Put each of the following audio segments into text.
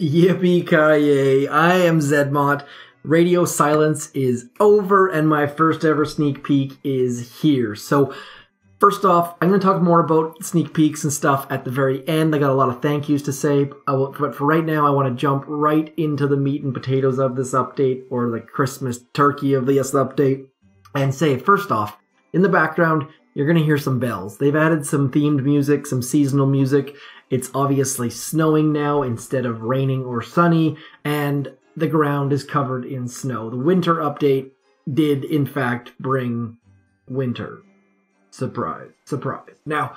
Yippee ki I am Zedmot. Radio silence is over, and my first ever sneak peek is here. So, first off, I'm going to talk more about sneak peeks and stuff at the very end. I got a lot of thank yous to say, but for right now, I want to jump right into the meat and potatoes of this update, or the Christmas turkey of this update, and say, first off, in the background, you're going to hear some bells. They've added some themed music, some seasonal music, it's obviously snowing now instead of raining or sunny, and the ground is covered in snow. The winter update did, in fact, bring winter. Surprise, surprise. Now,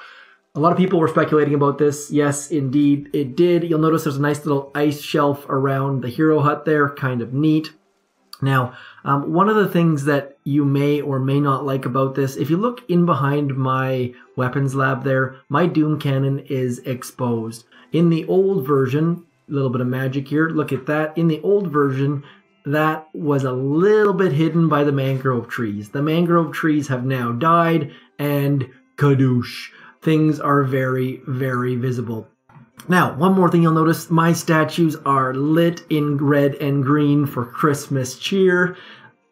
a lot of people were speculating about this. Yes, indeed, it did. You'll notice there's a nice little ice shelf around the hero hut there, kind of neat. Now, um, one of the things that you may or may not like about this, if you look in behind my weapons lab there, my Doom Cannon is exposed. In the old version, a little bit of magic here, look at that. In the old version, that was a little bit hidden by the mangrove trees. The mangrove trees have now died, and kadoosh. Things are very, very visible. Now, one more thing you'll notice my statues are lit in red and green for Christmas cheer.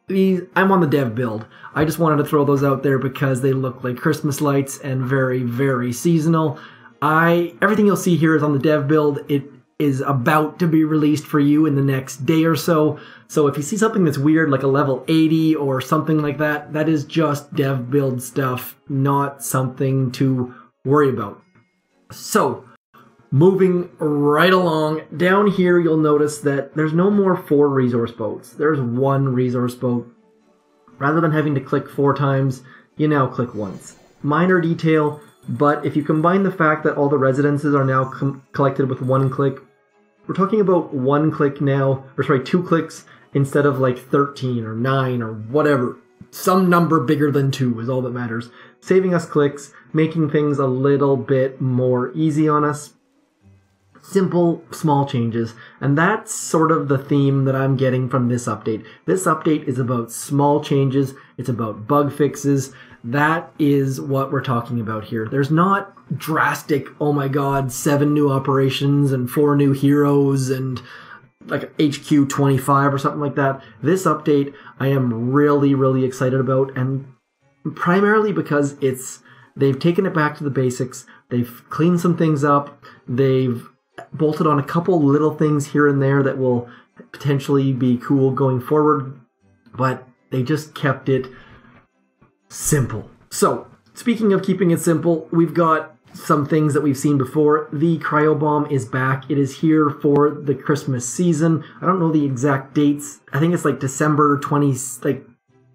I'm on the dev build. I just wanted to throw those out there because they look like Christmas lights and very, very seasonal. I everything you'll see here is on the dev build. It is about to be released for you in the next day or so. So if you see something that's weird, like a level 80 or something like that, that is just dev build stuff, not something to worry about. So, Moving right along, down here you'll notice that there's no more four resource boats. There's one resource boat. Rather than having to click four times, you now click once. Minor detail, but if you combine the fact that all the residences are now collected with one click, we're talking about one click now, or sorry, two clicks instead of like 13 or 9 or whatever. Some number bigger than 2 is all that matters. Saving us clicks, making things a little bit more easy on us simple, small changes. And that's sort of the theme that I'm getting from this update. This update is about small changes, it's about bug fixes. That is what we're talking about here. There's not drastic, oh my god, seven new operations and four new heroes and like HQ 25 or something like that. This update I am really, really excited about, and primarily because it's they've taken it back to the basics. They've cleaned some things up. They've bolted on a couple little things here and there that will potentially be cool going forward, but they just kept it simple. So, speaking of keeping it simple, we've got some things that we've seen before. The cryo bomb is back. It is here for the Christmas season. I don't know the exact dates. I think it's like December 20 like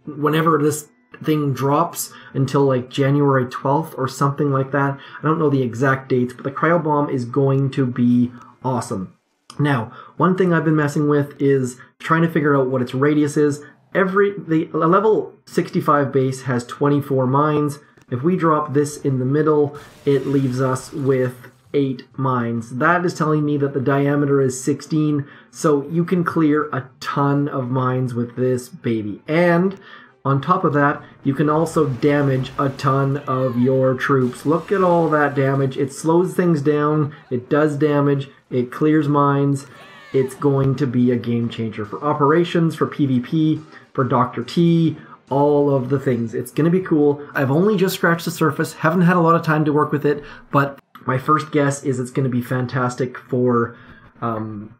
whenever this thing drops until like January 12th or something like that. I don't know the exact dates, but the cryo bomb is going to be awesome. Now, one thing I've been messing with is trying to figure out what its radius is. Every the level 65 base has 24 mines. If we drop this in the middle, it leaves us with 8 mines. That is telling me that the diameter is 16, so you can clear a ton of mines with this baby. And on top of that, you can also damage a ton of your troops. Look at all that damage. It slows things down, it does damage, it clears mines. It's going to be a game changer for operations, for PvP, for Dr. T, all of the things. It's going to be cool. I've only just scratched the surface, haven't had a lot of time to work with it, but my first guess is it's going to be fantastic for um,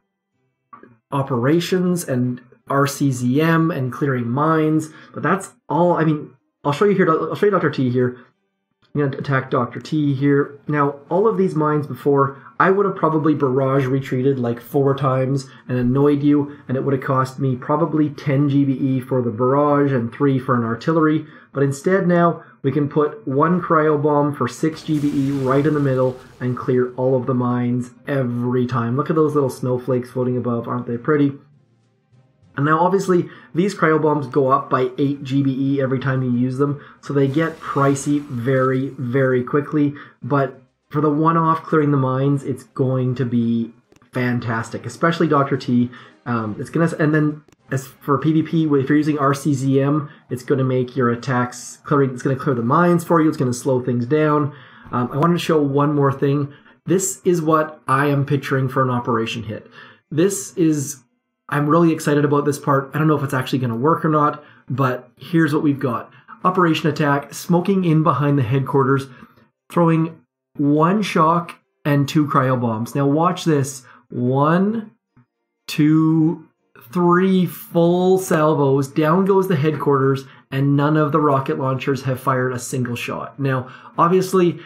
operations and RCZM and clearing mines, but that's all. I mean, I'll show you here. I'll show you Dr. T here. I'm going to attack Dr. T here. Now, all of these mines before, I would have probably barrage retreated like four times and annoyed you, and it would have cost me probably 10 GBE for the barrage and 3 for an artillery. But instead now, we can put one cryo bomb for 6 GBE right in the middle and clear all of the mines every time. Look at those little snowflakes floating above, aren't they pretty? And now, obviously, these cryo bombs go up by 8 GBE every time you use them, so they get pricey very, very quickly. But for the one off clearing the mines, it's going to be fantastic, especially Dr. T. Um, it's gonna, and then as for PvP, if you're using RCZM, it's going to make your attacks clearing. It's going to clear the mines for you. It's going to slow things down. Um, I wanted to show one more thing. This is what I am picturing for an operation hit. this is I'm really excited about this part. I don't know if it's actually going to work or not, but here's what we've got. Operation Attack, smoking in behind the headquarters, throwing one shock and two cryo bombs. Now watch this. One, two, three full salvos. Down goes the headquarters, and none of the rocket launchers have fired a single shot. Now, obviously,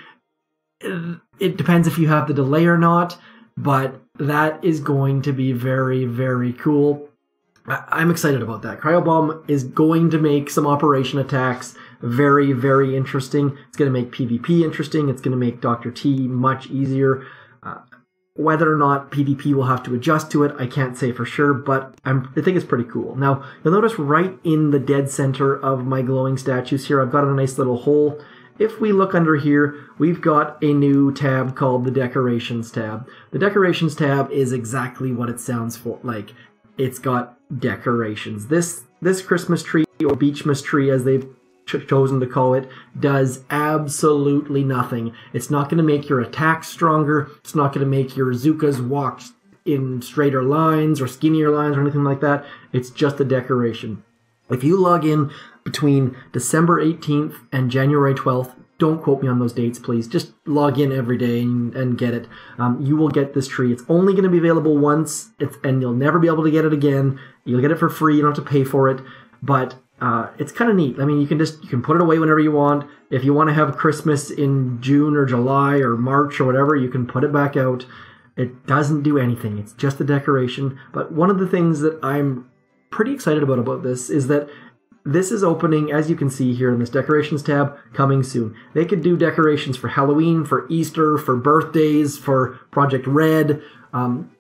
it depends if you have the delay or not, but that is going to be very, very cool. I'm excited about that. Cryobomb is going to make some operation attacks very, very interesting. It's going to make PvP interesting. It's going to make Dr. T much easier. Uh, whether or not PvP will have to adjust to it, I can't say for sure, but I'm, I think it's pretty cool. Now, you'll notice right in the dead center of my glowing statues here, I've got a nice little hole. If we look under here, we've got a new tab called the Decorations tab. The Decorations tab is exactly what it sounds for like. It's got decorations. This this Christmas tree or Beachmas tree, as they've ch- chosen to call it, does absolutely nothing. It's not going to make your attacks stronger. It's not going to make your Zookas walk in straighter lines or skinnier lines or anything like that. It's just a decoration. If you log in between December 18th and January 12th, don't quote me on those dates, please. Just log in every day and, and get it. Um, you will get this tree. It's only going to be available once, and you'll never be able to get it again. You'll get it for free. You don't have to pay for it, but uh, it's kind of neat. I mean, you can just you can put it away whenever you want. If you want to have Christmas in June or July or March or whatever, you can put it back out. It doesn't do anything. It's just a decoration. But one of the things that I'm pretty excited about about this is that this is opening, as you can see here in this decorations tab, coming soon. They could do decorations for Halloween, for Easter, for birthdays, for Project Red. Um,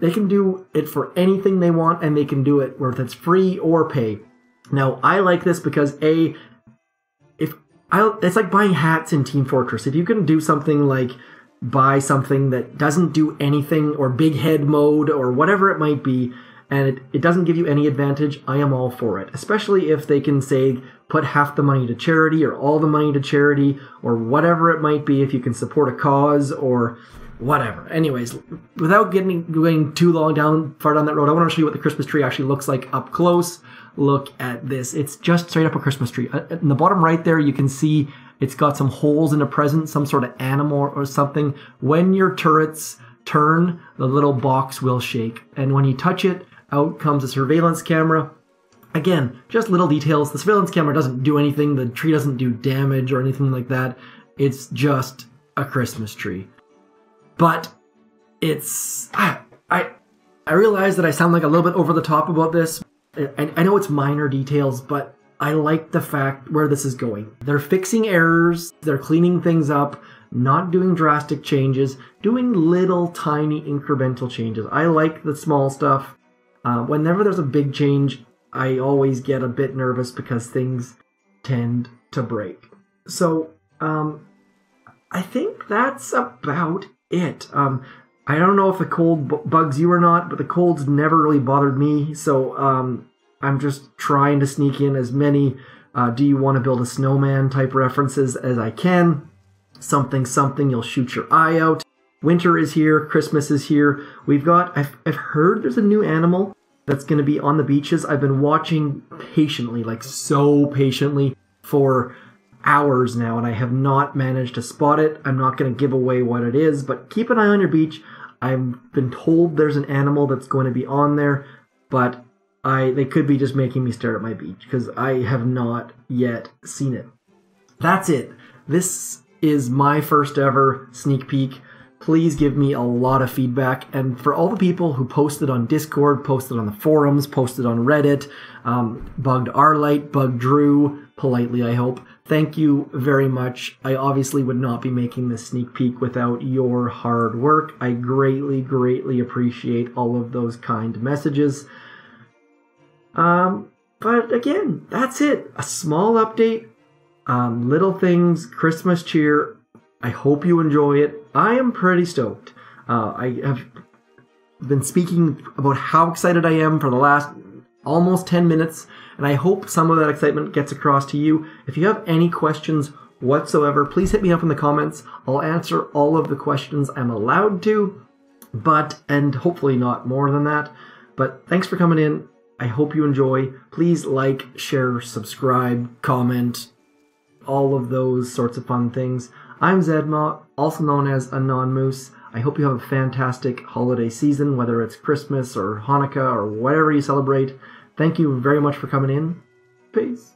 they can do it for anything they want, and they can do it whether it's free or pay. Now, I like this because a if I it's like buying hats in Team Fortress. If you can do something like buy something that doesn't do anything or big head mode or whatever it might be and it, it doesn't give you any advantage, I am all for it. Especially if they can say put half the money to charity or all the money to charity or whatever it might be if you can support a cause or whatever. Anyways, without getting going too long down far down that road, I want to show you what the Christmas tree actually looks like up close look at this. It's just straight up a Christmas tree. Uh, in the bottom right there, you can see it's got some holes in a present, some sort of animal or something. When your turrets turn, the little box will shake. And when you touch it, out comes a surveillance camera. Again, just little details. The surveillance camera doesn't do anything. The tree doesn't do damage or anything like that. It's just a Christmas tree. But it's I I I realize that I sound like a little bit over the top about this, I, I know it's minor details, but I like the fact where this is going. They're fixing errors, they're cleaning things up, not doing drastic changes, doing little tiny incremental changes. I like the small stuff. Uh, whenever there's a big change, I always get a bit nervous because things tend to break. So, um, I think that's about it. Um, I don't know if the cold b- bugs you or not, but the cold's never really bothered me. So um, I'm just trying to sneak in as many uh, do you want to build a snowman type references as I can. Something, something, you'll shoot your eye out. Winter is here, Christmas is here. We've got, I've, I've heard there's a new animal that's going to be on the beaches. I've been watching patiently, like so patiently, for hours now, and I have not managed to spot it. I'm not going to give away what it is, but keep an eye on your beach. I've been told there's an animal that's going to be on there, but I they could be just making me stare at my beach because I have not yet seen it. That's it. This is my first ever sneak peek. Please give me a lot of feedback. And for all the people who posted on Discord, posted on the forums, posted on Reddit, um, bugged Arlight, bugged Drew, politely, I hope. Thank you very much. I obviously would not be making this sneak peek without your hard work. I greatly, greatly appreciate all of those kind messages. Um, but again, that's it. A small update. Um, little things, Christmas cheer. I hope you enjoy it. I am pretty stoked. Uh, I have been speaking about how excited I am for the last almost 10 minutes, and I hope some of that excitement gets across to you. If you have any questions whatsoever, please hit me up in the comments. I'll answer all of the questions I'm allowed to. But, and hopefully not more than that. But thanks for coming in. I hope you enjoy. Please like, share, subscribe, comment, all of those sorts of fun things. I'm Zedmot, also known as Anon Moose. I hope you have a fantastic holiday season, whether it's Christmas or Hanukkah or whatever you celebrate. Thank you very much for coming in. Peace.